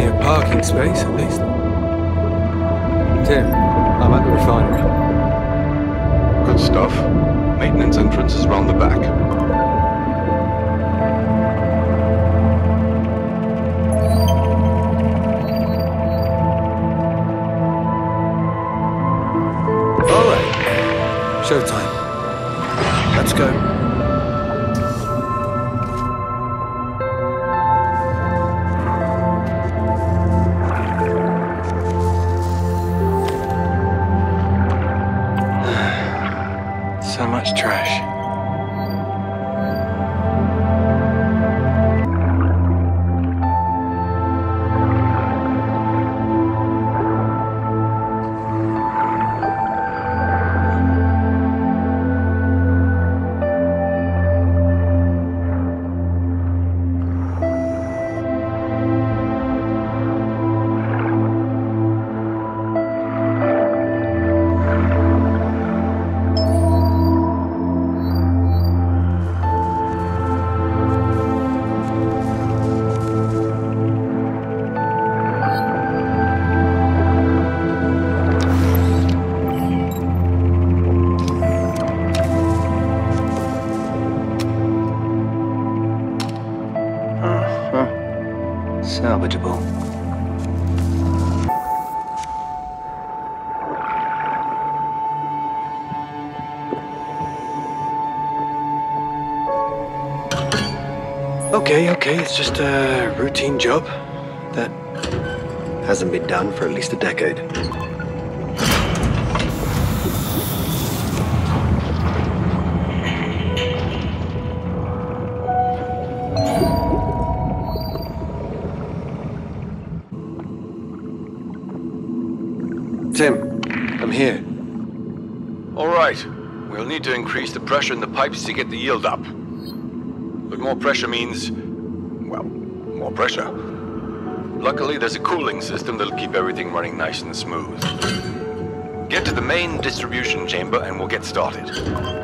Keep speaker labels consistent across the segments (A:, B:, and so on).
A: Plenty of parking space, at least. Tim, I'm at the refinery.
B: Good stuff. Maintenance entrance is round the back.
A: All right. Showtime. Let's go. Okay, okay, it's just a routine job that hasn't been done for at least a decade. Tim, I'm here.
B: All right. We'll need to increase the pressure in the pipes to get the yield up. But more pressure means, well, more pressure. Luckily, there's a cooling system that'll keep everything running nice and smooth. Get to the main distribution chamber and we'll get started.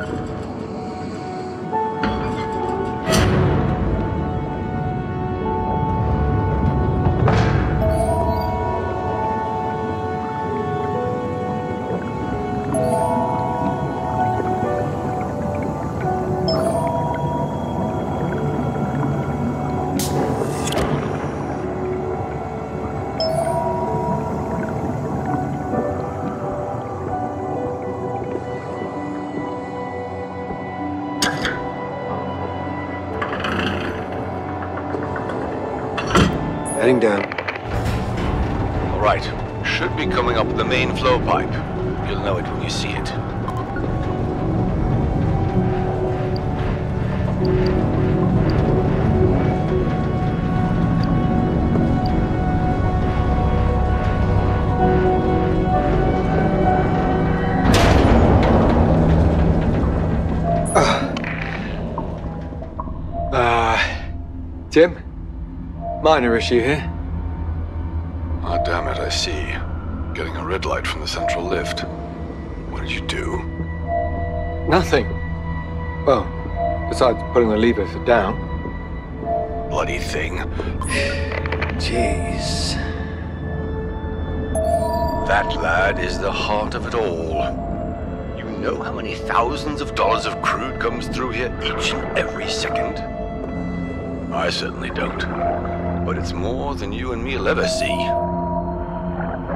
B: Up the main flow pipe. You'll know it when you see it.
A: Uh, Tim? Minor issue here.
B: Ah, damn it, I see. Getting a red light from the central lift. What did you do?
A: Nothing. Well, besides pulling the lever for down.
B: Bloody thing.
A: Jeez.
B: That lad is the heart of it all. You know how many thousands of dollars of crude comes through here each and every second? I certainly don't. But it's more than you and me'll ever see.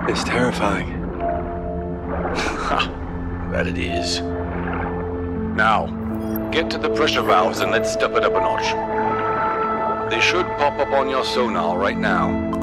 A: It's terrifying.
B: Ha! That it is. Now, get to the pressure valves and let's step it up a notch. They should pop up on your sonar right now.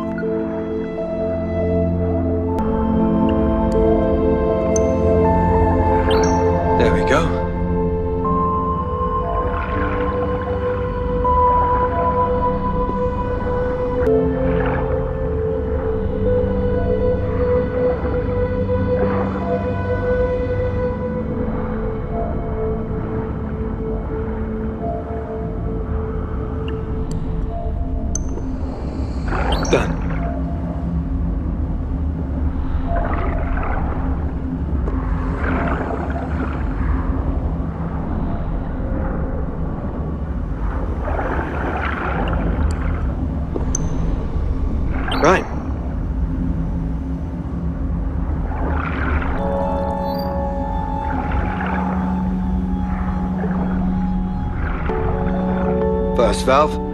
A: Valve.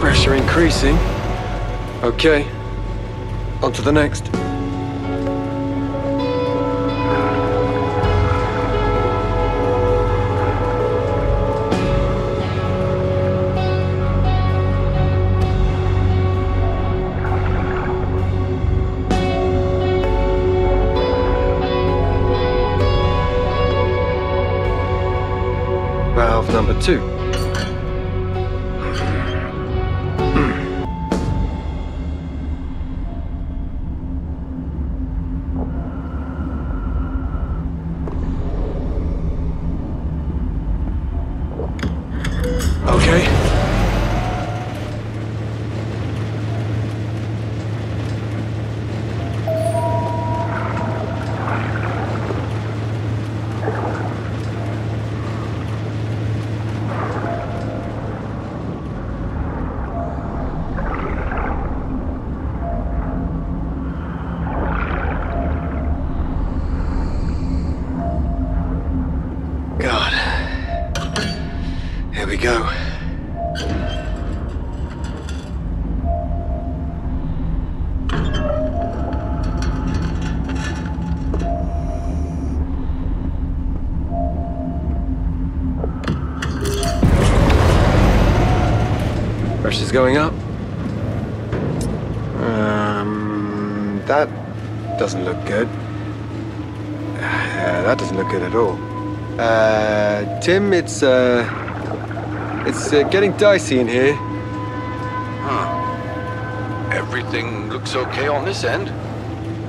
A: Pressure increasing. Okay. On to the next. Valve number two. We go. Pressure's going up. Um, that doesn't look good. Uh, that doesn't look good at all. Uh, Tim, it's uh, it's uh, getting dicey in here. Huh.
B: Everything looks okay on this end.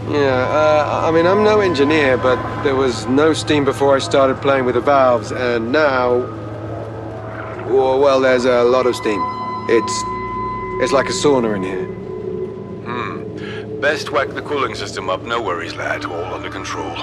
A: Yeah, uh, I mean, I'm no engineer, but there was no steam before I started playing with the valves, and now, well, well there's a lot of steam. It's it's like a sauna in here. Hmm.
B: Best whack the cooling system up. No worries, lad. All under control.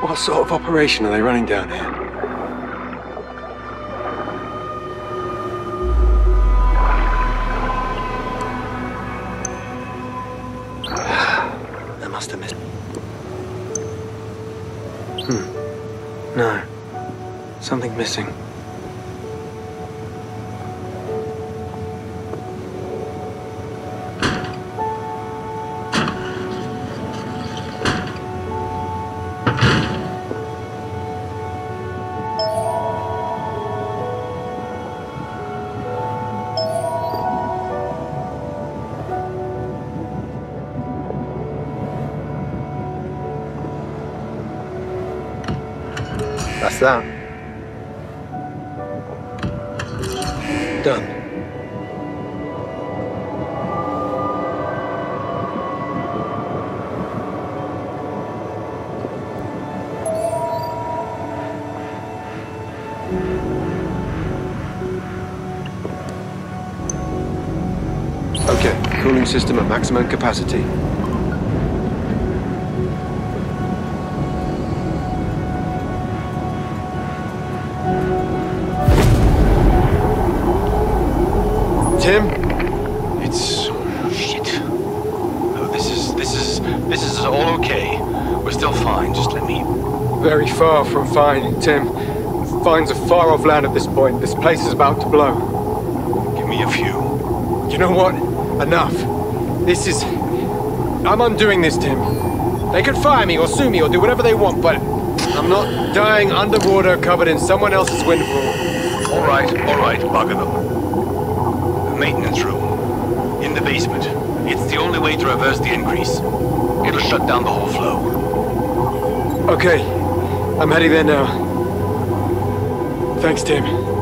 A: What sort of operation are they running down here? I must have missed. Hmm. No. Something missing. ça. Done.
C: Okay, cooling system at maximum capacity. Tim.
A: finds a far off land at this point. This place is about to blow.
B: give me a few.
A: You know what? Enough. This is... I'm undoing this, Tim. They could fire me or sue me or do whatever they want, but I'm not dying underwater covered in someone else's windfall.
B: Alright, alright, bugger them. The maintenance room. In the basement. It's the only way to reverse the increase. It'll shut down the whole flow.
A: Okay, I'm heading there now. Thanks, Tim.